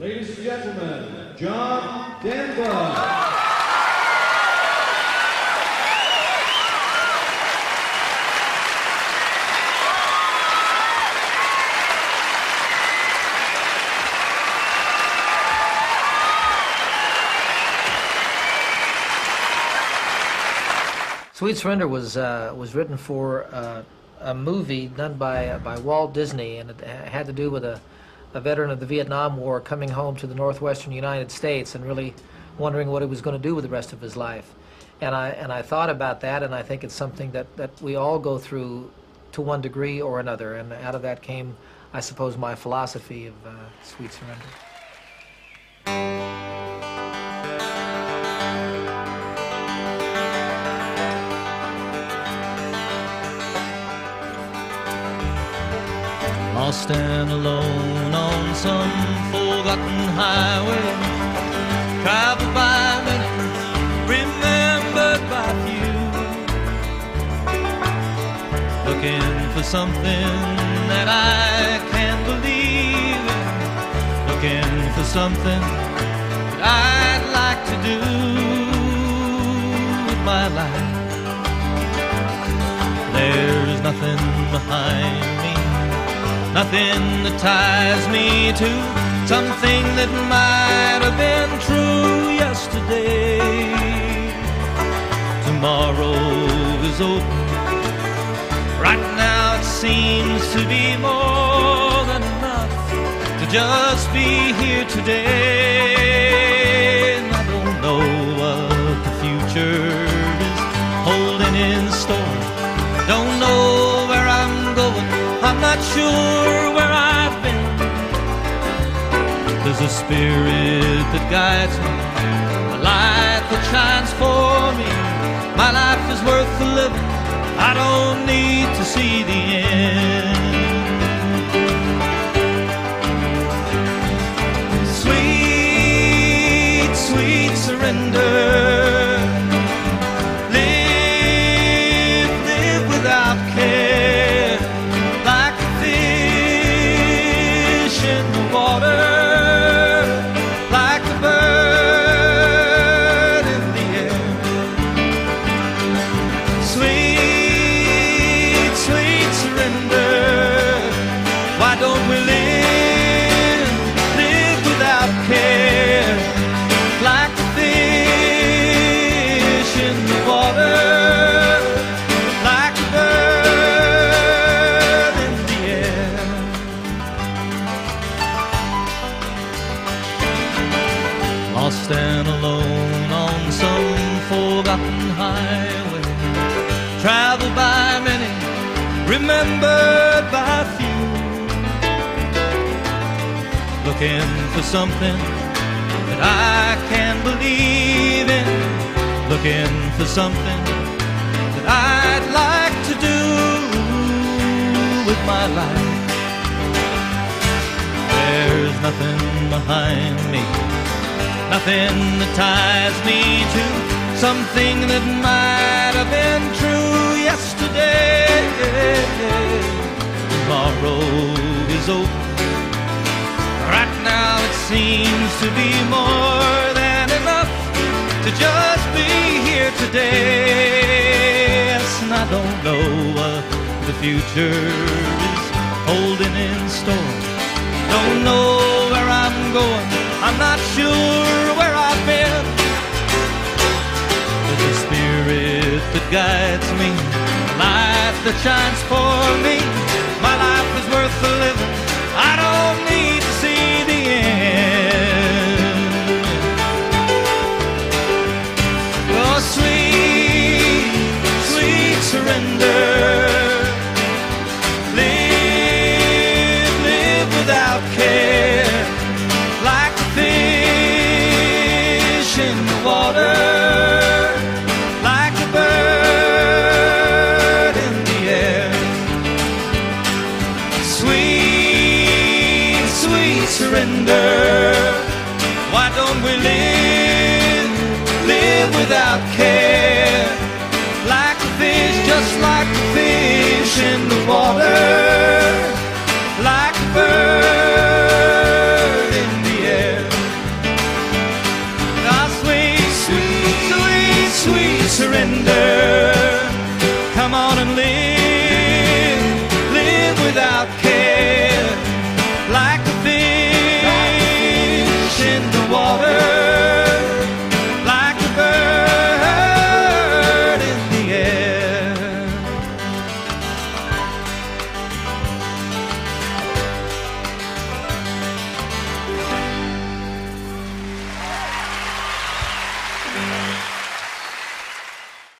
Ladies and gentlemen, John Denver. Sweet Surrender was uh, was written for uh, a movie done by uh, by Walt Disney, and it had to do with a, a veteran of the Vietnam War coming home to the northwestern United States and really wondering what he was going to do with the rest of his life. And I and I thought about that, and I think it's something that, that we all go through to one degree or another. And out of that came, I suppose, my philosophy of uh, Sweet Surrender. Lost stand alone on some forgotten highway, traveled by many, remembered by few. Looking for something that I can't believe in, looking for something that I'd like to do with my life. Nothing that ties me to something that might have been true yesterday. Tomorrow is open. Right now it seems to be more than enough to just be here today. Not sure where I've been. There's a spirit that guides me, a light that shines for me. My life is worth the living. I don't need to see the end. Sweet, sweet surrender. Lost and alone on some forgotten highway, traveled by many, remembered by few. Looking for something that I can believe in, looking for something that I'd like to do with my life. There's nothing behind me, nothing that ties me to something that might have been true yesterday. Tomorrow is open. Right now it seems to be more than enough to just be here today. Yes, and I don't know what the future is holding in store. Don't know where I'm going. I'm not sure where I've been. There's a spirit that guides me, a light that shines for me. My life is worth the living. I don't need to see the end. Oh, sweet, sweet surrender. The water, like a bird in the air. Sweet, sweet surrender. Why don't we live, live without care? Like a fish, just like a fish in the water. surrender.